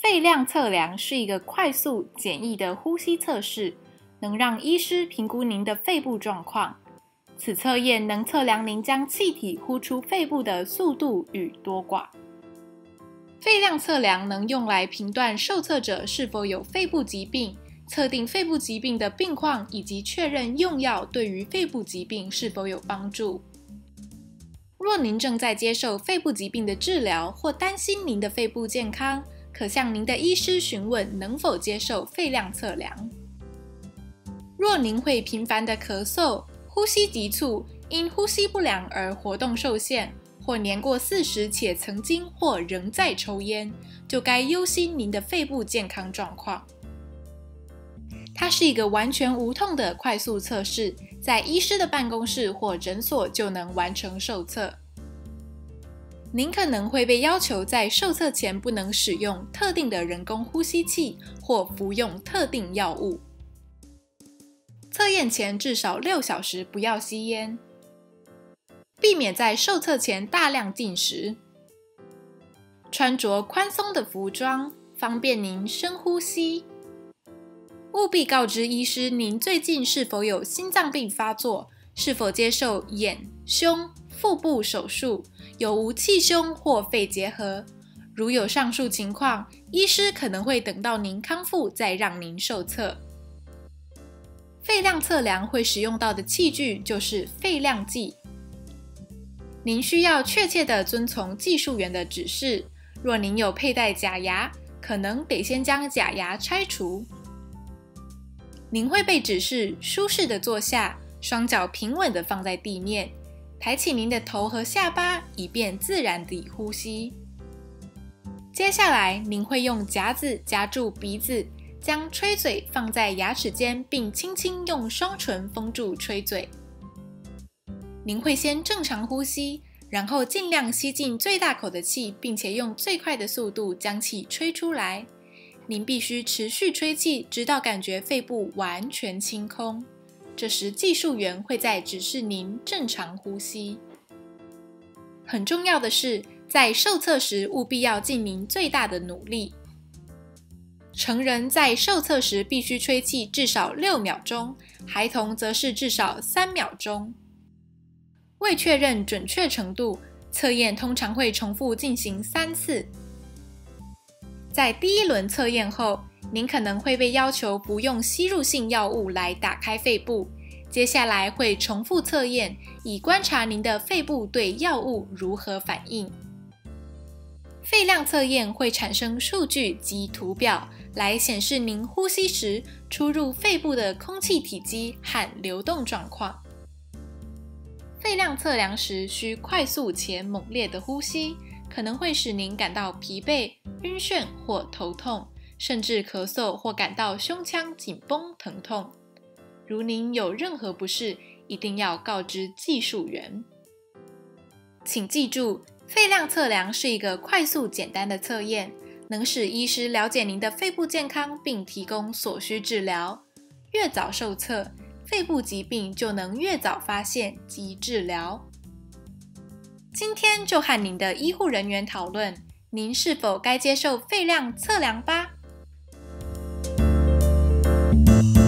肺量测量是一个快速、简易的呼吸测试，能让医师评估您的肺部状况。此测验能测量您将气体呼出肺部的速度与多寡。肺量测量能用来评断受测者是否有肺部疾病，测定肺部疾病的病况，以及确认用药对于肺部疾病是否有帮助。若您正在接受肺部疾病的治疗，或担心您的肺部健康，可向您的医师询问能否接受肺量测量。若您会频繁的咳嗽、呼吸急促，因呼吸不良而活动受限。或年过四十且曾经或仍在抽烟，就该忧心您的肺部健康状况。它是一个完全无痛的快速测试，在医师的办公室或诊所就能完成受测。您可能会被要求在受测前不能使用特定的人工呼吸器或服用特定药物。测验前至少六小时不要吸烟。避免在受测前大量进食，穿着宽松的服装，方便您深呼吸。务必告知医师您最近是否有心脏病发作，是否接受眼、胸、腹部手术，有无气胸或肺结核。如有上述情况，医师可能会等到您康复再让您受测。肺量测量会使用到的器具就是肺量计。您需要确切地遵从技术员的指示。若您有佩戴假牙，可能得先将假牙拆除。您会被指示舒适的坐下，双脚平稳地放在地面，抬起您的头和下巴，以便自然地呼吸。接下来，您会用夹子夹住鼻子，将吹嘴放在牙齿间，并轻轻用双唇封住吹嘴。您会先正常呼吸，然后尽量吸进最大口的气，并且用最快的速度将气吹出来。您必须持续吹气，直到感觉肺部完全清空。这时，技术员会在指示您正常呼吸。很重要的是，在受测时务必要尽您最大的努力。成人在受测时必须吹气至少六秒钟，孩童则是至少三秒钟。为确认准确程度，测验通常会重复进行三次。在第一轮测验后，您可能会被要求不用吸入性药物来打开肺部。接下来会重复测验，以观察您的肺部对药物如何反应。肺量测验会产生数据及图表，来显示您呼吸时出入肺部的空气体积和流动状况。肺量测量时需快速且猛烈的呼吸，可能会使您感到疲惫、晕眩或头痛，甚至咳嗽或感到胸腔紧绷疼痛。如您有任何不适，一定要告知技术员。请记住，肺量测量是一个快速简单的测验，能使医师了解您的肺部健康并提供所需治疗。越早受测。肺部疾病就能越早发现及治疗。今天就和您的医护人员讨论，您是否该接受肺量测量吧。Thank you.